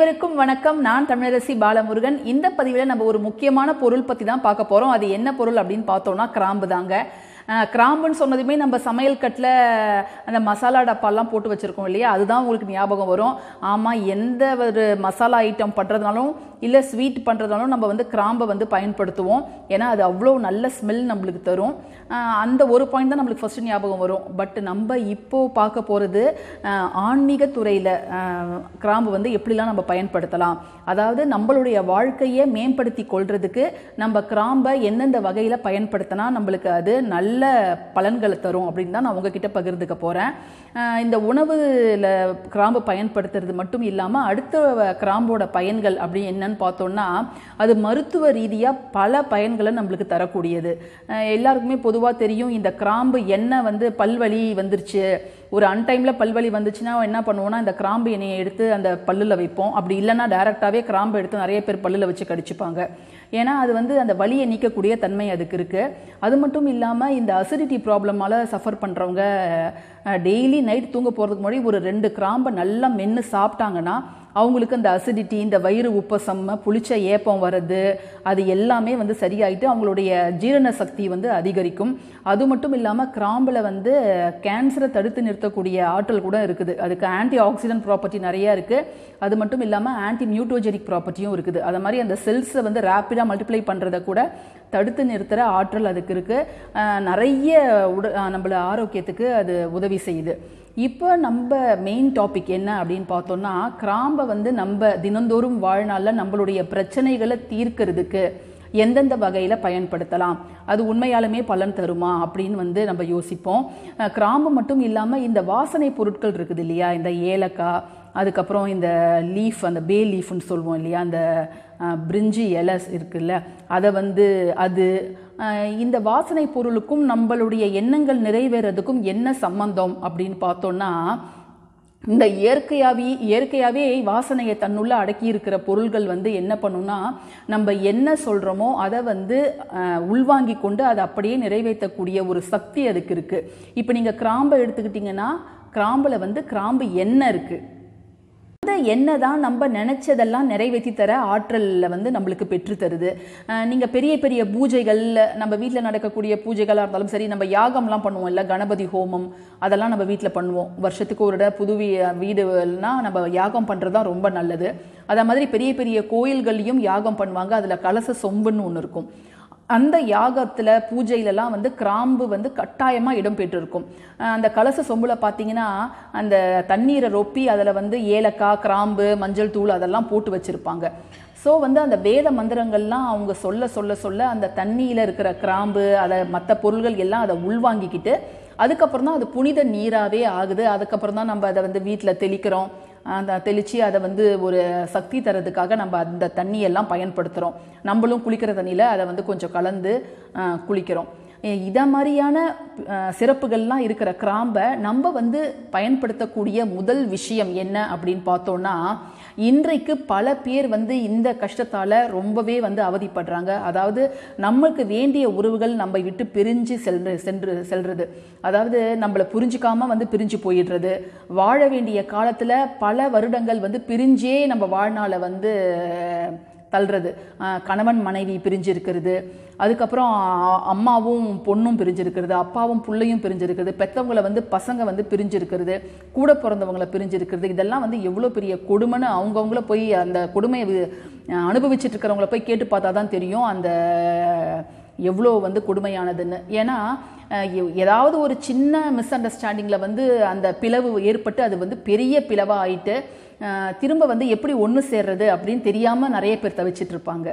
அனைவருக்கும் வணக்கம். நான் தமிழரசி பாலமுருகன். இந்த பதிவில் நம்ம ஒரு முக்கியமான பொருள் பற்றி தான் பார்க்க போகிறோம் அது என்ன பொருள் அப்படின்னு பார்த்தோம்னா கிராம்பு தாங்க. கிராம்புன்னு சொன்னதுமே நம்ம சமையல் கட்டில் அந்த மசாலா டப்பாலாம் போட்டு வச்சுருக்கோம் இல்லையா? அதுதான் உங்களுக்கு ஞாபகம் வரும். ஆமாம் எந்த ஒரு மசாலா ஐட்டம் பண்ணுறதுனாலும் இல்லை ஸ்வீட் பண்ணுறதுனாலும் நம்ம வந்து கிராம்பை வந்து பயன்படுத்துவோம். ஏன்னா அது அவ்வளோ நல்ல ஸ்மெல் நம்மளுக்கு தரும். அந்த ஒரு பாயிண்ட் தான் நம்மளுக்கு ஃபஸ்ட்டு ஞாபகம் வரும். பட் நம்ம இப்போது பார்க்க போகிறது ஆன்மீக துறையில் கிராம்பு வந்து எப்படிலாம் நம்ம பயன்படுத்தலாம். அதாவது நம்மளுடைய வாழ்க்கையை மேம்படுத்தி கொள்றதுக்கு நம்ம கிராம்பை எந்தெந்த வகையில் பயன்படுத்தினா நம்மளுக்கு அது நல்ல பலன்களை தரும் அப்படின்னு தான் நான் உங்ககிட்ட பகிர்ந்துக்க போகிறேன் இந்த உணவில் கிராம்பு பயன்படுத்துறது மட்டும் இல்லாமல் அடுத்த கிராம்போட பயன்கள் அப்படி என்னன்னு பார்த்தோம்னா அது மருத்துவ ரீதியாக பல பயன்களை நம்மளுக்கு தரக்கூடியது. எல்லாருக்குமே பொதுவாக தெரியும் இந்த கிராம்பு எண்ணெய் வந்து பல்வலி வந்துருச்சு. ஒரு அன்டைமில் பல்வலி வந்துச்சுன்னா என்ன பண்ணுவோம்னா இந்த கிராம்பு எண்ணெயை எடுத்து அந்த பல்லில் வைப்போம். அப்படி இல்லைன்னா டேரெக்டாகவே கிராம்பு எடுத்து நிறைய பேர் பல்லில் வச்சு கடிச்சுப்பாங்க. ஏன்னா அது வந்து அந்த வலியை நீக்கக்கூடிய தன்மை அதுக்கு இருக்குது அது மட்டும் இல்லாமல் இந்த அசிடிட்டி ப்ராப்ளமால் சஃபர் பண்ணுறவங்க டெய்லி நைட் தூங்க போகிறதுக்கு முன்னாடி ஒரு ரெண்டு கிராம்பை நல்லா மென்று சாப்பிட்டாங்கன்னா அவங்களுக்கு அந்த அசிடிட்டி இந்த வயிறு உப்பசம் புளிச்ச ஏப்பம் வர்றது அது எல்லாமே வந்து சரியாயிட்டு அவங்களுடைய ஜீரண சக்தி வந்து அதிகரிக்கும். அது மட்டும் இல்லாமல் கிராம்பில் வந்து கேன்சரை தடுத்து நிறுத்தக்கூடிய ஆற்றல் கூட இருக்குது. அதுக்கு ஆன்டி ஆக்சிடென்ட் ப்ராப்பர்ட்டி நிறைய இருக்குது அது மட்டும் இல்லாமல் ஆன்டி மியூட்டோஜெனிக் ப்ராப்பர்ட்டியும் இருக்குது. அது மாதிரி அந்த செல்ஸை வந்து ரேப்பிடாக மல்டிப்ளை பண்ணுறத கூட தடுத்து நிறுத்துகிற ஆற்றல் அதுக்கு இருக்குது நிறைய உட நம்மள ஆரோக்கியத்துக்கு அது உதவி செய்யுது. இப்போ நம்ம மெயின் டாபிக் என்ன அப்படின்னு பார்த்தோம்னா கிராம்பை வந்து நம்ம தினந்தோறும் வாழ்நாளில் நம்மளுடைய பிரச்சனைகளை தீர்க்கறதுக்கு எந்தெந்த வகையில் பயன்படுத்தலாம்? அது உண்மையாலுமே பலன் தருமா? அப்படின்னு வந்து நம்ம யோசிப்போம். கிராம்பு மட்டும் இல்லாமல் இந்த வாசனை பொருட்கள் இருக்குது இல்லையா? இந்த ஏலக்காய் அதுக்கப்புறம் இந்த லீஃப் அந்த பே லீஃப்னு சொல்லுவோம் இல்லையா? அந்த பிரிஞ்சி இலை இருக்குல்ல அதை வந்து அது இந்த வாசனை பொருளுக்கும் நம்மளுடைய எண்ணங்கள் நிறைவேறதுக்கும் என்ன சம்பந்தம் அப்படின்னு பார்த்தோன்னா இந்த இயற்கையாவே இயற்கையாகவே வாசனையை தன்னுள்ள அடக்கி இருக்கிற பொருள்கள் வந்து என்ன பண்ணும்னா நம்ம என்ன சொல்கிறோமோ அதை வந்து உள்வாங்கி கொண்டு அதை அப்படியே நிறைவேற்றக்கூடிய ஒரு சக்தி அதுக்கு இருக்குது இப்போ நீங்கள் கிராம்பை எடுத்துக்கிட்டிங்கன்னா கிராம்பில் வந்து கிராம்பு எண்ணெய் இருக்குது என்னதான் தான் நம்ம நினைச்சதெல்லாம் நிறைவேற்றி தர ஆற்றலில் வந்து நம்மளுக்கு பெற்று தருது. நீங்க பெரிய பெரிய பூஜைகள் நம்ம வீட்டில் நடக்கக்கூடிய பூஜைகளாக இருந்தாலும் சரி நம்ம யாகம்லாம் பண்ணுவோம் இல்லை கணபதி ஹோமம் அதெல்லாம் நம்ம வீட்டில் பண்ணுவோம். வருஷத்துக்கு ஒரு தடவை புது வீ- வீடுனா நம்ம யாகம் பண்ணுறது தான் ரொம்ப நல்லது. அதே மாதிரி பெரிய பெரிய கோயில்கள்லையும் யாகம் பண்ணுவாங்க. அதில் கலச சொம்புன்னு ஒன்று இருக்கும். அந்த யாகத்தில் பூஜையிலலாம் வந்து கிராம்பு வந்து கட்டாயமாக இடம்பெற்றிருக்கும் அந்த கலச சொம்பில் பார்த்தீங்கன்னா அந்த தண்ணீரை ரொப்பி அதில் வந்து ஏலக்காய் கிராம்பு மஞ்சள் தூள் அதெல்லாம் போட்டு வச்சுருப்பாங்க. ஸோ வந்து அந்த வேத மந்திரங்கள்லாம் அவங்க சொல்ல சொல்ல சொல்ல அந்த தண்ணியில் இருக்கிற கிராம்பு அதை மற்ற பொருள்கள் எல்லாம் அதை உள்வாங்கிக்கிட்டு அதுக்கப்புறம் தான் அது புனித நீராகவே ஆகுது. அதுக்கப்புறம் தான் நம்ம அதை வந்து வீட்டில் தெளிக்கிறோம். அந்த தெளித்து அதை வந்து ஒரு சக்தி தரதுக்காக நம்ம அந்த தண்ணியெல்லாம் பயன்படுத்துகிறோம் நம்மளும் குளிக்கிற தண்ணியில் அதை வந்து கொஞ்சம் கலந்து குளிக்கிறோம். இதை மாதிரியான சிறப்புகள்லாம் இருக்கிற கிராம்பை நம்ம வந்து பயன்படுத்தக்கூடிய முதல் விஷயம் என்ன அப்படின்னு பார்த்தோம்னா இன்றைக்கு பல பேர் வந்து இந்த கஷ்டத்தால் ரொம்பவே வந்து அவதிப்படுறாங்க. அதாவது நம்மளுக்கு வேண்டிய உறவுகள் நம்ம விட்டு பிரிஞ்சு சென்று சென்று செல்றது. அதாவது நம்மளை புரிஞ்சுக்காமல் வந்து பிரிஞ்சு போயிடுறது. வாழ வேண்டிய காலத்தில் பல வருடங்கள் வந்து பிரிஞ்சே நம்ம வாழ்நாளை வந்து தள்ளுறது. கணவன் மனைவி பிரிஞ்சிருக்கிறது. அதுக்கப்புறம் அம்மாவும் பொண்ணும் பிரிஞ்சிருக்கிறது. அப்பாவும் பிள்ளையும் பிரிஞ்சிருக்கிறது. பெற்றவங்களை வந்து பசங்க வந்து பிரிஞ்சிருக்கிறது. கூட பிறந்தவங்கள பிரிஞ்சிருக்கிறது. இதெல்லாம் வந்து எவ்வளோ பெரிய கொடுமைன்னு அவங்கவுங்கள போய் அந்த கொடுமையை அனுபவிச்சுட்டு இருக்கிறவங்கள போய் கேட்டு பார்த்தா தான் தெரியும் அந்த எவ்வளோ வந்து கொடுமையானதுன்னு. ஏன்னா ஏதாவது ஒரு சின்ன மிஸ் அண்டர்ஸ்டாண்டிங்கில் வந்து அந்த பிளவு ஏற்பட்டு அது வந்து பெரிய பிளவாக ஆயிட்டு திரும்ப வந்து எப்படி ஒன்று சேர்றது அப்படின்னு தெரியாமல் நிறைய பேர் தவிச்சிட்டு இருப்பாங்க.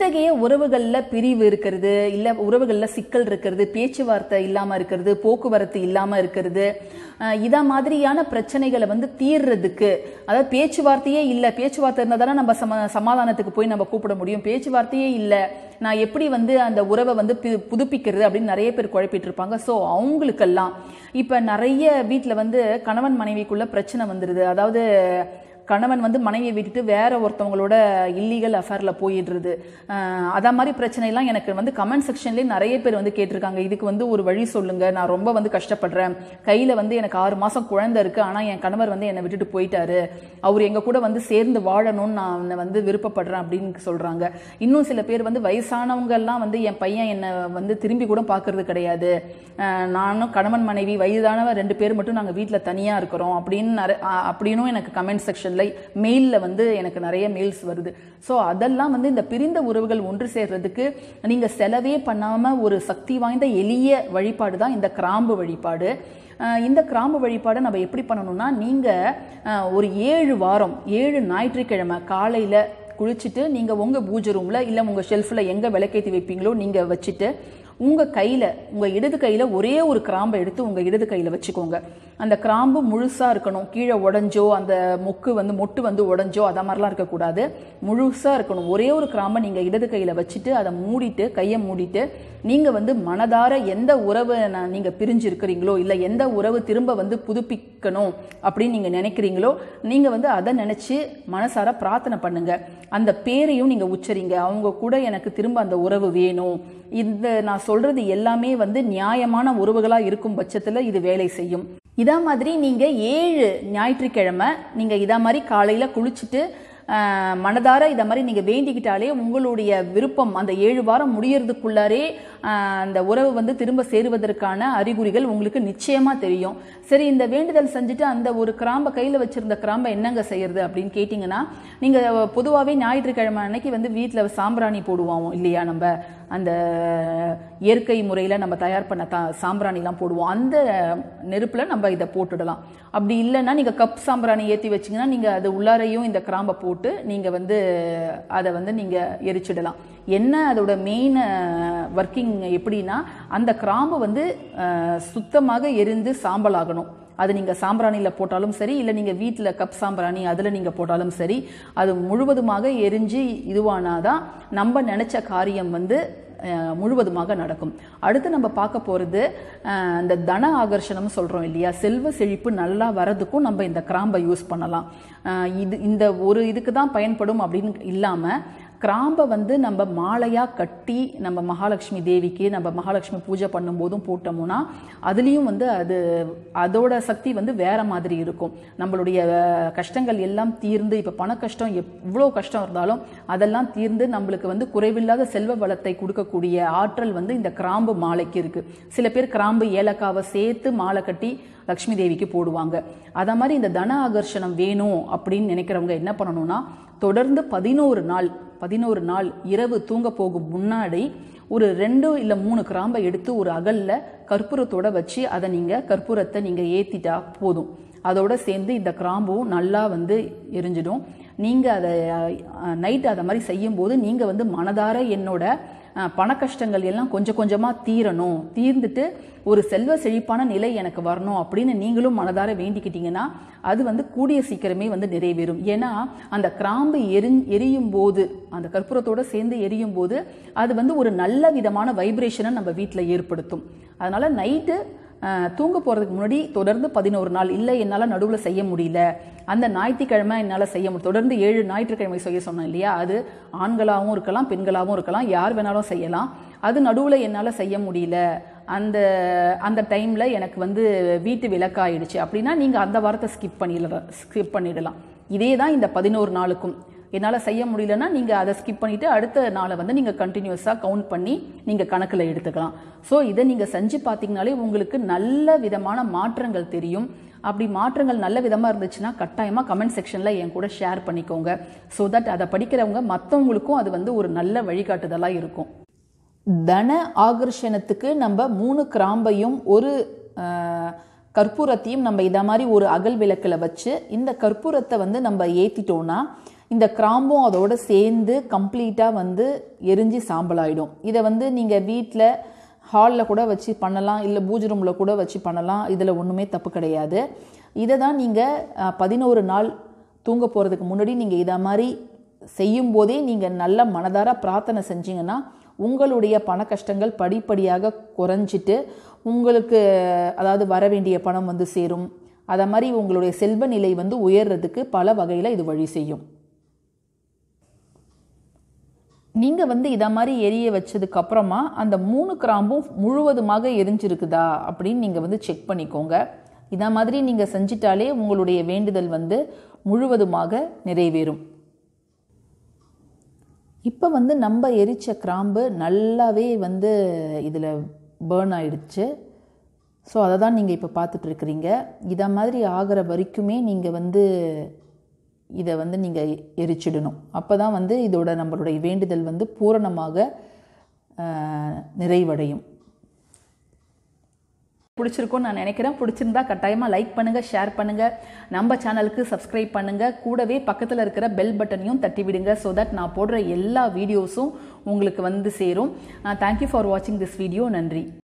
இத்தகைய உறவுகளில் பிரிவு இருக்கிறது இல்லை உறவுகளில் சிக்கல் இருக்கிறது பேச்சுவார்த்தை இல்லாமல் இருக்கிறது போக்குவரத்து இல்லாமல் இருக்கிறது இதை மாதிரியான பிரச்சனைகளை வந்து தீர்றதுக்கு அதாவது பேச்சுவார்த்தையே இல்லை பேச்சுவார்த்தை இருந்தால் தானே நம்ம சம சமாதானத்துக்கு போய் நம்ம கூப்பிட முடியும். பேச்சுவார்த்தையே இல்லை நான் எப்படி வந்து அந்த உறவை வந்து புதுப்பிக்கிறது அப்படின்னு நிறைய பேர் குழப்பிட்டு இருப்பாங்க. ஸோ அவங்களுக்கெல்லாம் இப்போ நிறைய வீட்டில் வந்து கணவன் மனைவிக்குள்ள பிரச்சனை வந்துடுது அதாவது கணவன் வந்து மனைவியை விட்டுட்டு வேற ஒருத்தவங்களோட இல்லீகல் அஃபேரில் போயிடுறது. அஹ் அத மாதிரி பிரச்சனைலாம் எனக்கு வந்து கமெண்ட் செக்ஷன்லேயே நிறைய பேர் வந்து கேட்டிருக்காங்க. இதுக்கு வந்து ஒரு வழி சொல்லுங்க. நான் ரொம்ப வந்து கஷ்டப்படுறேன். கையில் வந்து எனக்கு ஆறு மாதம் குழந்தை இருக்கு. ஆனால் என் கணவர் வந்து என்னை விட்டுட்டு போயிட்டாரு. அவர் எங்க கூட வந்து சேர்ந்து வாழணும்னு நான் வந்து விருப்பப்படுறேன் அப்படின்னு சொல்றாங்க. இன்னும் சில பேர் வந்து வயசானவங்க எல்லாம் வந்து என் பையன் என்னை வந்து திரும்பி கூட பார்க்கறது கிடையாது. நானும் கணவன் மனைவி வயதானவ ரெண்டு பேர் மட்டும் நாங்கள் வீட்டில் தனியாக இருக்கிறோம் அப்படின்னு நிறை- அப்படின்னும் எனக்கு கமெண்ட் செக்ஷனில் மெயிலில் வந்து எனக்கு நிறைய மெயில்ஸ் வருது. ஸோ அதெல்லாம் வந்து இந்த பிரிந்த உறவுகள் ஒன்று சேர்றதுக்கு நீங்கள் செலவே பண்ணாமல் ஒரு சக்தி வாய்ந்த எளிய வழிபாடு தான் இந்த கிராம்பு வழிபாடு. இந்த கிராம்பு வழிபாடை நம்ம எப்படி பண்ணணும்னா நீங்கள் ஒரு ஏழு வாரம் ஏழு ஞாயிற்றுக்கிழமை காலையில் குளிச்சுட்டு நீங்கள் உங்கள் பூஜை ரூமில் இல்லை உங்கள் ஷெல்ஃபில் எங்கே விளக்கேற்றி வைப்பீங்களோ நீங்கள் வச்சுட்டு உங்கள் கையில் உங்கள் இடது கையில் ஒரே ஒரு கிராம்பை எடுத்து உங்கள் இடது கையில் வச்சுக்கோங்க. அந்த கிராம்பு முழுசாக இருக்கணும். கீழே உடஞ்சோ அந்த மொக்கு வந்து மொட்டு வந்து உடஞ்சோ அத மாதிரிலாம் இருக்கக்கூடாது. முழுசாக இருக்கணும். ஒரே ஒரு கிராம்பை நீங்கள் இடது கையில் வச்சுட்டு அதை மூடிட்டு கையை மூடிட்டு நீங்கள் வந்து மனதார எந்த உறவை நான் நீங்கள் பிரிஞ்சு இருக்கிறீங்களோ இல்லை எந்த உறவு திரும்ப வந்து புதுப்பிக்கணும் அப்படின்னு நீங்கள் நினைக்கிறீங்களோ நீங்கள் வந்து அதை நினச்சி மனசார பிரார்த்தனை பண்ணுங்க. அந்த பேரையும் நீங்கள் உச்சரிங்க. அவங்க கூட எனக்கு திரும்ப அந்த உறவு வேணும். இந்த நான் சொல்றது எல்லாமே வந்து நியாயமான உறவுகளாக இருக்கும் பட்சத்தில் இது வேலை செய்யும். இதா மாதிரி நீங்க ஏழு ஞாயிற்றுக்கிழமை நீங்க இதா மாதிரி காலையில குளிச்சுட்டு மனதார இதை மாதிரி நீங்கள் வேண்டிக்கிட்டாலே உங்களுடைய விருப்பம் அந்த ஏழு வாரம் முடியறதுக்குள்ளாரே அந்த உறவு வந்து திரும்ப சேருவதற்கான அறிகுறிகள் உங்களுக்கு நிச்சயமாக தெரியும். சரி இந்த வேண்டுதல் செஞ்சுட்டு அந்த ஒரு கிராம்பை கையில் வச்சிருந்த கிராம்பை என்னங்க செய்யறது அப்படின்னு கேட்டிங்கன்னா நீங்கள் பொதுவாகவே ஞாயிற்றுக்கிழமை அன்னைக்கு வந்து வீட்டில் சாம்பிராணி போடுவோம் இல்லையா நம்ம? அந்த இயற்கை முறையில் நம்ம தயார் பண்ண தா சாம்பிராணிலாம் போடுவோம். அந்த நெருப்பில் நம்ம இதை போட்டுடலாம். அப்படி இல்லைன்னா நீங்கள் கப் சாம்பிராணி ஏற்றி வச்சிங்கன்னா நீங்கள் அது உள்ளாரையும் இந்த கிராம்பை போட்டு நீங்கள் வந்து அதை வந்து நீங்கள் எரிச்சிடலாம். என்ன அதோட மெயின் ஒர்க்கிங் எப்படின்னா அந்த கிராம்பு வந்து சுத்தமாக எரிந்து சாம்பல் ஆகணும் அது நீங்கள் சாம்பிராணியில் போட்டாலும் சரி இல்லை நீங்கள் வீட்டில் கப் சாம்பிராணி அதில் நீங்கள் போட்டாலும் சரி அது முழுவதுமாக எரிஞ்சு இதுவானாதான் நம்ம நினச்ச காரியம் வந்து முழுவதுமாக நடக்கும். அடுத்து நம்ம பார்க்க போகிறது இந்த தன ஆகர்ஷணம் சொல்கிறோம் இல்லையா? செல்வ செழிப்பு நல்லா வரதுக்கும் நம்ம இந்த கிராம்பை யூஸ் பண்ணலாம். இது இந்த ஒரு இதுக்கு தான் பயன்படும் அப்படின்னு இல்லாமல் கிராம்பை வந்து நம்ம மாலையாக கட்டி நம்ம மகாலட்சுமி தேவிக்கு நம்ம மகாலட்சுமி பூஜை பண்ணும்போதும் போட்டோம்னா அதுலேயும் வந்து அது அதோட சக்தி வந்து வேற மாதிரி இருக்கும். நம்மளுடைய கஷ்டங்கள் எல்லாம் தீர்ந்து இப்போ பண கஷ்டம் எவ்வளோ கஷ்டம் இருந்தாலும் அதெல்லாம் தீர்ந்து நம்மளுக்கு வந்து குறைவில்லாத செல்வ வளத்தை கொடுக்கக்கூடிய ஆற்றல் வந்து இந்த கிராம்பு மாலைக்கு இருக்கு. சில பேர் கிராம்பு ஏலக்காவை சேர்த்து மாலை கட்டி லக்ஷ்மி தேவிக்கு போடுவாங்க. அத மாதிரி இந்த தன ஆகர்ஷணம் வேணும் அப்படின்னு நினைக்கிறவங்க என்ன பண்ணணும்னா தொடர்ந்து பதினோரு நாள் பதினோரு நாள் இரவு தூங்க போகும் முன்னாடி ஒரு ரெண்டு இல்லை மூணு கிராம்பை எடுத்து ஒரு அகல்ல கற்பூரத்தோட வச்சு அதை நீங்கள் கற்பூரத்தை நீங்கள் ஏற்றிட்டா போதும். அதோட சேர்ந்து இந்த கிராம்பும் நல்லா வந்து எரிஞ்சிடும். நீங்கள் அதை நைட் அதை மாதிரி செய்யும்போது நீங்கள் வந்து மனதார என்னோட பண கஷ்டங்கள் எல்லாம் கொஞ்சம் கொஞ்சமாக தீரணும். தீர்ந்துட்டு ஒரு செல்வ செழிப்பான நிலை எனக்கு வரணும் அப்படின்னு நீங்களும் மனதார வேண்டிக்கிட்டீங்கன்னா அது வந்து கூடிய சீக்கிரமே வந்து நிறைவேறும். ஏன்னா அந்த கிராம்பு எரி எரியும் போது அந்த கற்பூரத்தோடு சேர்ந்து எரியும் போது அது வந்து ஒரு நல்ல விதமான வைப்ரேஷனை நம்ம வீட்டில் ஏற்படுத்தும். அதனால நைட்டு தூங்க போகிறதுக்கு முன்னாடி தொடர்ந்து பதினோரு நாள். இல்லை என்னால் நடுவில் செய்ய முடியல. அந்த ஞாயிற்றுக்கிழமை என்னால் செய்ய முடியும் தொடர்ந்து ஏழு ஞாயிற்றுக்கிழமை செய்ய சொன்னேன் இல்லையா? அது ஆண்களாகவும் இருக்கலாம் பெண்களாகவும் இருக்கலாம் யார் வேணாலும் செய்யலாம். அது நடுவில் என்னால் செய்ய முடியல. அந்த அந்த டைமில் எனக்கு வந்து வீட்டு விளக்காயிடுச்சு. அப்படின்னா நீங்கள் அந்த வாரத்தை ஸ்கிப் பண்ணிடலாம் ஸ்கிப் பண்ணிடலாம். இதே தான் இந்த பதினோரு நாளுக்கும். என்னால் செய்ய முடியலன்னா நீங்கள் அதை ஸ்கிப் பண்ணிவிட்டு அடுத்த நாளை வந்து நீங்கள் கண்டினியூஸாக கவுண்ட் பண்ணி நீங்கள் கணக்கில் எடுத்துக்கலாம். ஸோ இதை நீங்கள் செஞ்சு பார்த்தீங்கனாலே உங்களுக்கு நல்ல விதமான மாற்றங்கள் தெரியும். அப்படி மாற்றங்கள் நல்ல விதமாக இருந்துச்சுன்னா கட்டாயமாக கமெண்ட் செக்ஷனில் என் கூட ஷேர் பண்ணிக்கோங்க. ஸோ தட் அதை படிக்கிறவங்க மற்றவங்களுக்கும் அது வந்து ஒரு நல்ல வழிகாட்டுதலாக இருக்கும். தன ஆகர்ஷணத்துக்கு நம்ம மூணு கிராம்பையும் ஒரு கற்பூரத்தையும் நம்ம இதை மாதிரி ஒரு அகல் விளக்கில் வச்சு இந்த கற்பூரத்தை வந்து நம்ம ஏற்றிட்டோன்னா இந்த கிராம்பும் அதோட சேர்ந்து கம்ப்ளீட்டாக வந்து எரிஞ்சு சாம்பலாயிடும். இதை வந்து நீங்கள் வீட்டில் ஹாலில் கூட வச்சு பண்ணலாம் இல்லை பூஜை ரூமில் கூட வச்சு பண்ணலாம். இதில் ஒன்றுமே தப்பு கிடையாது. இதை தான் நீங்கள் பதினோரு நாள் தூங்க போகிறதுக்கு முன்னாடி நீங்கள் இதை மாதிரி செய்யும் போதே நீங்கள் நல்ல மனதார பிரார்த்தனை செஞ்சீங்கன்னா உங்களுடைய பண கஷ்டங்கள் படிப்படியாக குறைஞ்சிட்டு உங்களுக்கு அதாவது வர வேண்டிய பணம் வந்து சேரும். அதை மாதிரி உங்களுடைய செல்வ நிலை வந்து உயர்றதுக்கு பல வகையில் இது வழி செய்யும். நீங்கள் வந்து இதை மாதிரி எரிய வச்சதுக்கு அப்புறமா அந்த மூணு கிராம்பும் முழுவதுமாக எரிஞ்சிருக்குதா அப்படின்னு நீங்கள் வந்து செக் பண்ணிக்கோங்க. இதை மாதிரி நீங்கள் செஞ்சிட்டாலே உங்களுடைய வேண்டுதல் வந்து முழுவதுமாக நிறைவேறும். இப்போ வந்து நம்ம எரிச்ச கிராம்பு நல்லாவே வந்து இதில் பேர்ன் ஆயிடுச்சு. ஸோ அதை தான் நீங்கள் இப்போ பார்த்துட்ருக்குறீங்க இதை மாதிரி ஆகிற வரைக்குமே நீங்கள் வந்து இதை வந்து நீங்கள் எரிச்சிடணும். அப்போ தான் வந்து இதோட நம்மளுடைய வேண்டுதல் வந்து பூரணமாக நிறைவடையும். பிடிச்சிருக்கும்னு நான் நினைக்கிறேன். பிடிச்சிருந்தா கட்டாயமாக லைக் பண்ணுங்கள் ஷேர் பண்ணுங்கள் நம்ம சேனலுக்கு சப்ஸ்கிரைப் பண்ணுங்கள் கூடவே பக்கத்தில் இருக்கிற பெல் பட்டனையும் தட்டி விடுங்க ஸோ தட் நான் போடுற எல்லா வீடியோஸும் உங்களுக்கு வந்து சேரும். தேங்க்யூ ஃபார் வாட்சிங் திஸ் வீடியோ நன்றி.